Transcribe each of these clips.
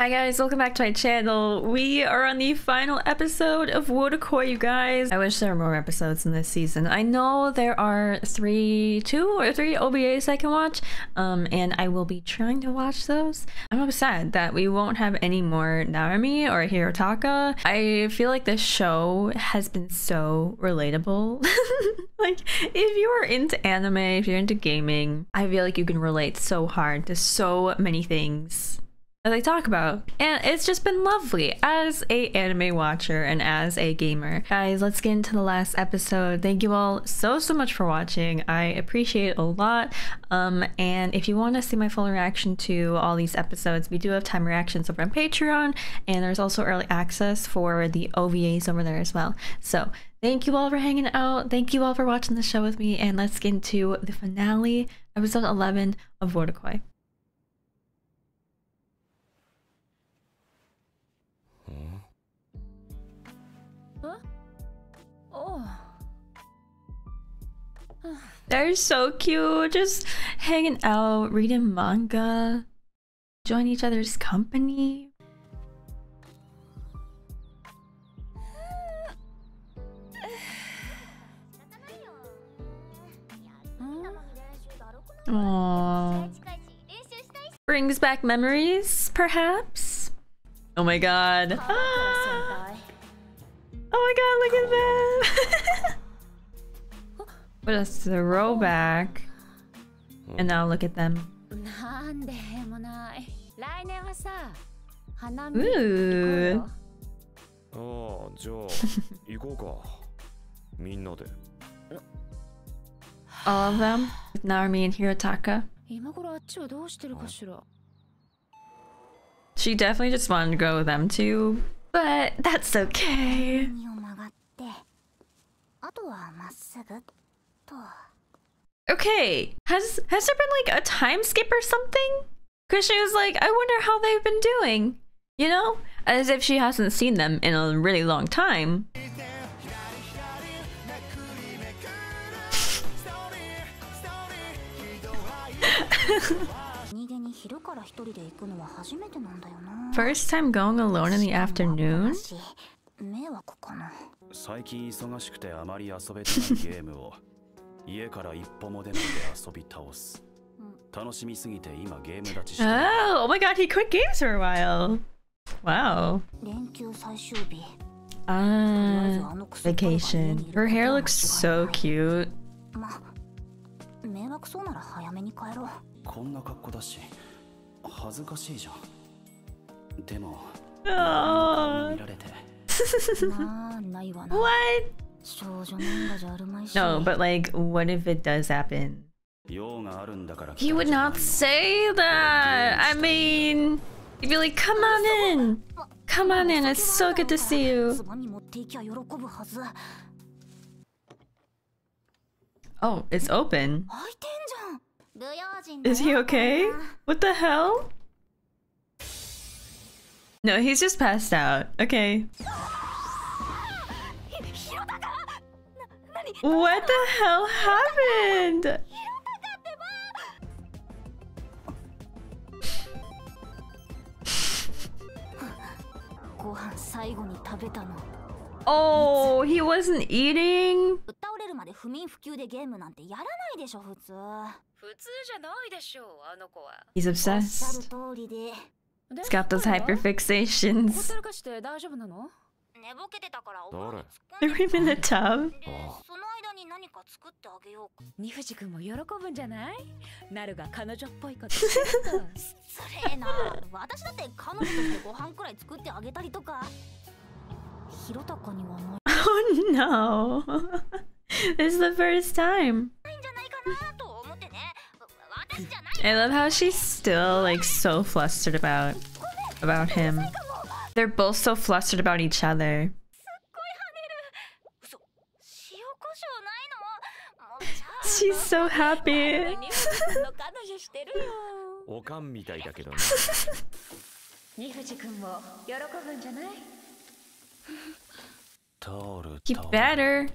Hi guys, welcome back to my channel. We are on the final episode of Wotakoi, you guys. I wish there were more episodes in this season. I know there are three, two or three OVAs I can watch, um, and I will be trying to watch those. I'm upset that we won't have any more Narumi or Hirotaka. I feel like this show has been so relatable. like, if you are into anime, if you're into gaming, I feel like you can relate so hard to so many things that they talk about. And it's just been lovely. As a anime watcher and as a gamer. Guys let's get into the last episode. Thank you all so so much for watching. I appreciate it a lot. Um and if you want to see my full reaction to all these episodes we do have time reactions over on patreon. And there's also early access for the ovas over there as well. So thank you all for hanging out. Thank you all for watching the show with me. And let's get into the finale episode 11 of Wotakoi. They're so cute, just hanging out, reading manga, join each other's company. Aww. Brings back memories, perhaps? Oh my god. Ah. Oh my god, look at that! What a throw back. Hmm. And now look at them. Ooh. Oh, All of them? With Narumi and Hirotaka? She definitely just wanted to go with them too, but that's okay. 右を曲がってあとはまっすぐと Okay. Has has there been like a time skip or something? Cause she was like, I wonder how they've been doing. You know? As if she hasn't seen them in a really long time. 逃げに昼から一人で行くのは初めてなんだよな First time going alone in the afternoon? し迷惑かな最近忙しくてあまり遊べてないゲームを 家から一歩も出ないで遊び倒す。楽しみすぎて今ゲーム立ちしてる。 Oh, oh my god, he quit games for a while. Wow. 連休最終日 Ah, vacation. Her hair looks so cute. ま迷惑そうなら早めに帰ろうこんな格好だし恥ずかしいじゃん。でも Oh. 見られてまあないわな What? no, but like, what if it does happen? He would not say that! I mean... He'd be like, come on in! Come on in, it's so good to see you! Oh, it's open. Is he okay? What the hell? No, he's just passed out. Okay. What the hell happened? ご飯最後に食べたの Oh, he wasn't eating? ぶっ倒れるまで不眠不休でゲームなんてやらないでしょ普通普通じゃないでしょうあの子は He's おっしゃる obsessed. 通りで He's got those ほった hyperfixations. らかして大丈夫なの 寝ぼけてたから誰？に突っ Threw 込ん him で in the tub. でその間に何か作ってあげようか。二藤君も喜ぶんじゃない？なるが彼女っぽいこと。な。私だって彼女としてご飯くらい作ってあげたりとか。ひろたかにはない。Oh no. this is the first time. んじゃないかなと思ってね。わ私じゃない。I love how she's still like so flustered about about him. They're both so flustered about each other. She's so happy. he better.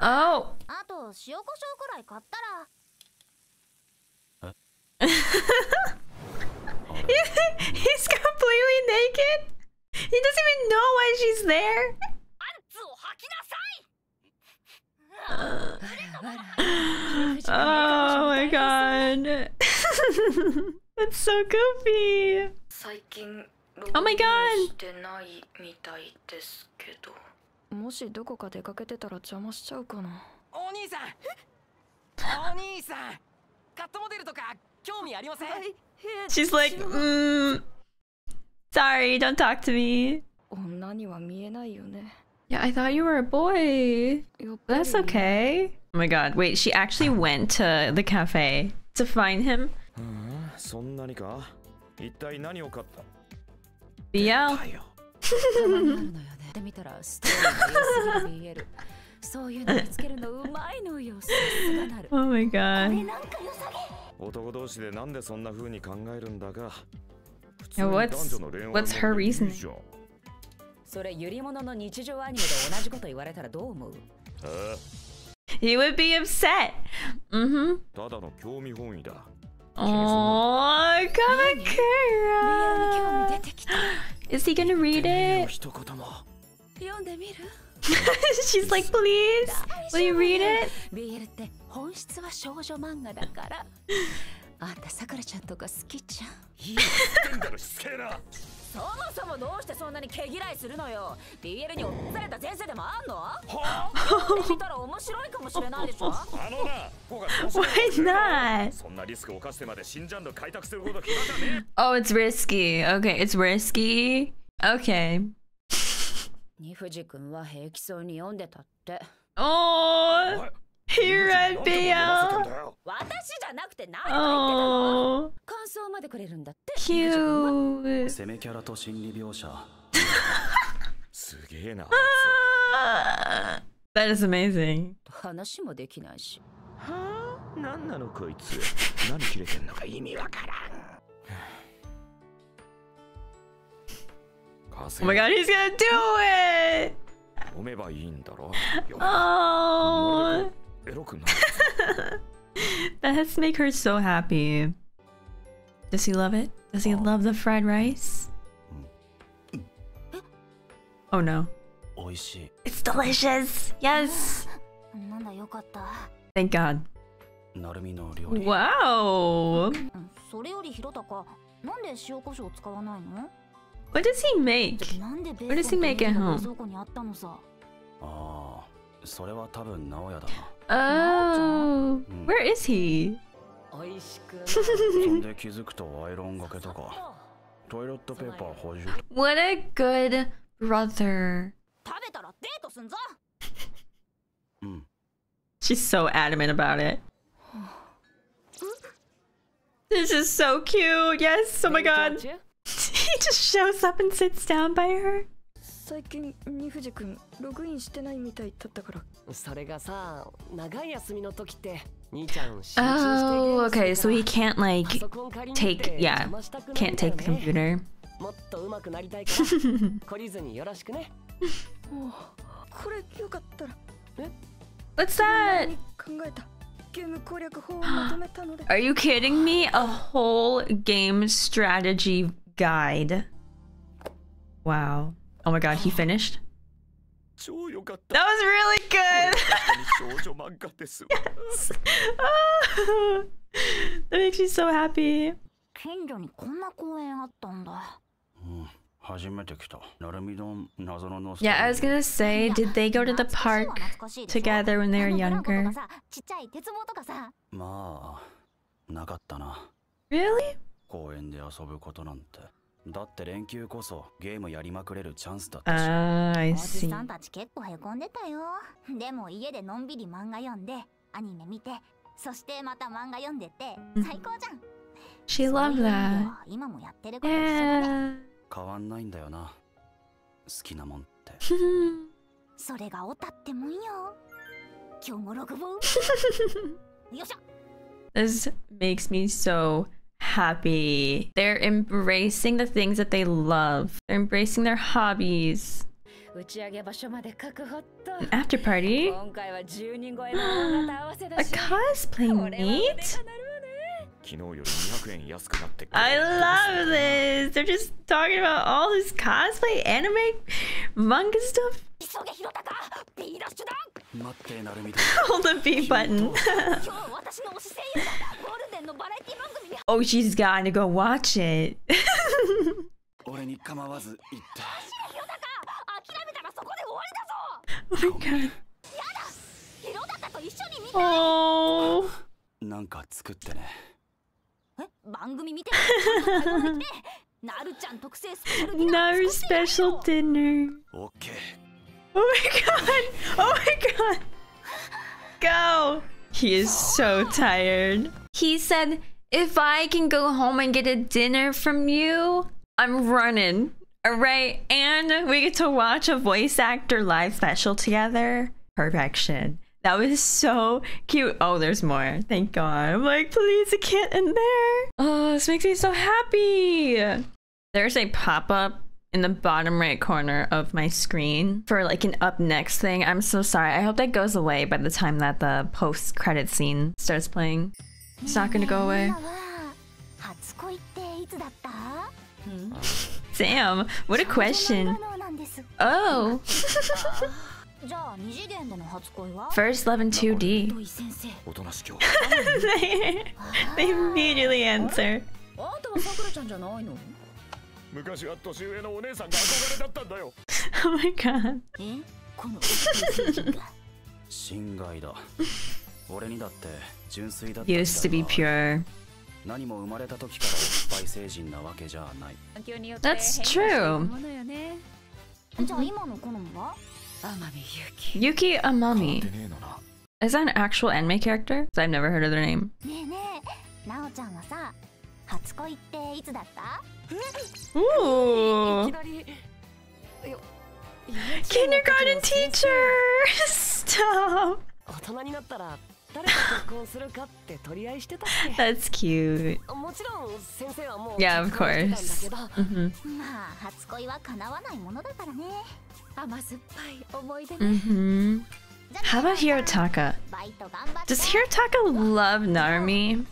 Oh. あと塩コショウくらい買ったらあれ He's completely naked. He doesn't even know why she's there. パンツを履きなさい Oh my god. That's so goofy. 最近 Oh my god してないみたいですけどもしどこか出かけてたら邪魔しちゃうかなお兄さんお兄さんカットモデルとか興味ありません She's like, mm, sorry, don't talk to me. 女には見えないよね Yeah, I thought you were a boy. やっぱり That's okay. Oh my god, wait, she actually went to the cafe to find him. うんそんなにか一体何を買った BL. だよたまにあるのよねで見たらストーリーが良すぎる BL そういうの見つけるのうまいのよさすがなる Oh my こ god. れなんか良さげ 男同士でなんでそんな風に考えるんだが普 Yeah, what's- what's her reasoning? じゃんそれゆりものの日常アニメで同じこと言われたらどう思うあ He would be upset. Mm-hmm. あただの興味本位だ Oh, リアルに興味 Kamakura. 出てきた Is he gonna read てめえの it? 一言も読んでみる She's like, please, will you read it? 本質は少女漫画だから。あんたさくらちゃんとか好きじゃん。いいよ言ってんだろしつけえな。そもそもどうしてそんなに毛嫌いするのよ。BL に落とされた前世でもあんの？は見たら面白いかもしれないでしょ？ああのなこが Why not? そんなリスクを冒してまで新ジャンル開拓するほど暇じゃね Oh, it's risky. Okay, it's risky. Okay. に藤君は平気そうに読んでたって。Oh, え he read なんで読ませてん BL. だよ私じゃなくて何が言ってたの Oh, 感想までくれるんだって cute. 攻めキャラと心理描写すげえな Ah, That is amazing. 話もできないしはあなんなのこいつ何切れてんのか意味わからん Oh my god, he's gonna do it! 読めばいいんだろ Oh, That's make her so happy. Does he love it? Does he love the fried rice? Oh no. It's delicious! Yes! Thank God. Wow! What does he make? What does he make at home? 冷蔵庫にあったのさああそれは多分直哉だな Oh, Mm. where is he? おいしくそんで気づくとアイロンがけとかトイレットペーパー補充 What a good brother. 食べたらデートすんぞうん She's so adamant about it. This is so cute. Yes. Oh my god. he just shows up and sits down by her. 最近二藤君ログインしてないみたいだったからそれがさ長い休みの時って兄ちゃん集中してゲ Oh, okay. So he か can't ら like take, yeah, can't take the ね computer. もっと上手くなりたいから懲りずによろしくねこれよかったら What's that? 考えた？ゲーム攻略法をまとめたので Are you kidding me? A whole game strategy guide. Wow. Oh my god, he finished? 超良かっ That た was really good. 少女漫画ですわ Oh, that makes me so happy. 近所にこんな公園あったんだうん初めて来たなるみの謎のノス Yeah, I was gonna say, did they go to the 懐かしい park は懐かしいでしょ together when they あ were のブランコと younger? かさちっちゃい鉄棒とかさまあなかったな Really? 公園で遊ぶことなんて だって連休こそゲームやりまくれるチャンスだったし。Ah, I おじ.さんたち結構へこんでたよ。でも家でのんびり漫画読んでアニメ見てそしてまた漫画読んでってうん。最高じゃん。She loved that. は今もやってること一緒だね.変わんないんだよな。好きなもんって。それがオタってもんよ。今日も六本 よっしゃ。This makes me so happy. They're embracing the things that they love. They're embracing their hobbies. After party? a cosplay meet? I love this. They're just talking about all this cosplay, anime, manga stuff. 急げ広高 B ダッシュだ待ってなるみ Hold the B button. 今日私の推し声優だゴールデンのバラエティ番組に oh, she's got to go watch it. 俺に構わず言って広高諦めたらそこで終わりだぞ oh my god. 広高と一緒に見て Oh. なんか作ってね no special dinner. Okay. Oh my god! Oh my god! Go! He is so tired. He said, if I can go home and get a dinner from you, I'm running. Alright, and we get to watch a voice actor live special together. Perfection. That was so cute. Oh, there's more. Thank God. I'm like, please, a kit in there. Oh, this makes me so happy. There's a pop-up in the bottom right corner of my screen for like an up next thing. I'm so sorry. I hope that goes away by the time that the post credit scene starts playing. It's not gonna go away. Hmm? Sam, what a question. Oh. じゃあ二次元での初恋は first love in 2D. 土井先生おとなしきょ they they immediately answer. あんたはさくらちゃんじゃないの昔は年上のお姉さんが憧れだったんだよ Oh my god. えこの星人が心外だ俺にだって純粋だった Used to be 時代が pure. 何も生まれた時からおっぱい成人なわけじゃない環境によって That's 変化していく true. ものよねじゃあ今の好みは天海祐希 Yuki Amami. Is that an actual anime character? Because I've never heard of their name. Ooh. Kindergarten teacher! Stop! That's cute. Yeah, of course. Mm -hmm. Mm -hmm. How about Hirotaka? Does Hirotaka love Narumi?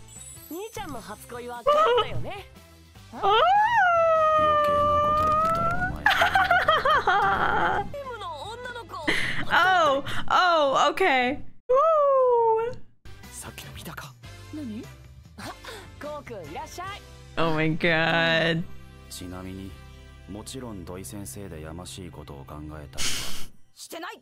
oh, oh, okay. Woo. Oh my god. ちなみにもちろん土井先生でやましいことを考えたりはしてない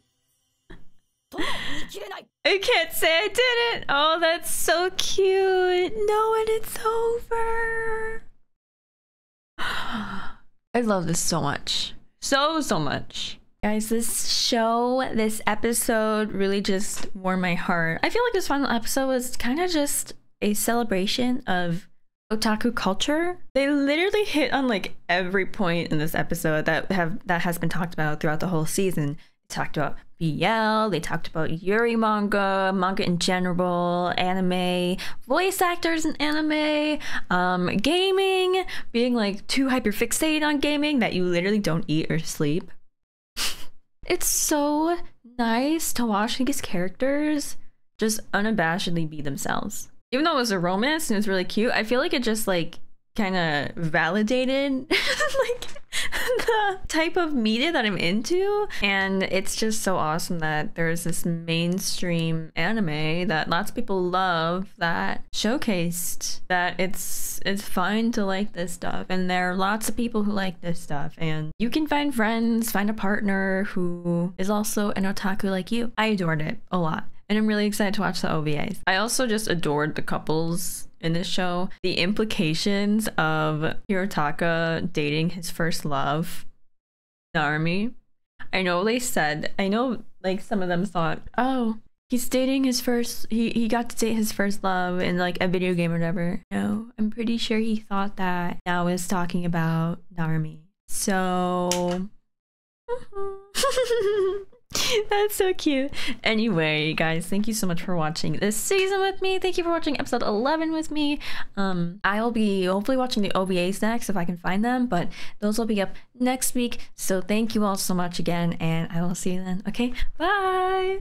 とも言い切れない I can't say I didn't. Oh, that's so cute. No, and it's over. I love this so much. So, so much. Guys, this show, this episode really just warmed my heart. I feel like this final episode was kind of just a celebration of otaku culture. They literally hit on like every point in this episode that have that has been talked about throughout the whole season. They talked about BL, they talked about Yuri manga, manga in general, anime, voice actors in anime, um, gaming, being like too hyper fixated on gaming that you literally don't eat or sleep. it's so nice to watch these characters just unabashedly be themselves. Even though it was a romance and it was really cute, I feel like it just like kind of validated like the type of media that I'm into. And it's just so awesome that there's this mainstream anime that lots of people love that showcased that it's it's fine to like this stuff. And there are lots of people who like this stuff. And you can find friends, find a partner who is also an otaku like you. I adored it a lot. And I'm really excited to watch the OVAs. I also just adored the couples in this show. The implications of Hirotaka dating his first love, Narumi. I know they said, I know like some of them thought, oh, he's dating his first, he, he got to date his first love in like a video game or whatever. No, I'm pretty sure he thought that now is talking about Narumi. So. That's so cute. Anyway, guys, thank you so much for watching this season with me. Thank you for watching episode 11 with me. Um, I'll be hopefully watching the OVAs next if I can find them, but those will be up next week. So thank you all so much again, and I will see you then. Okay, bye.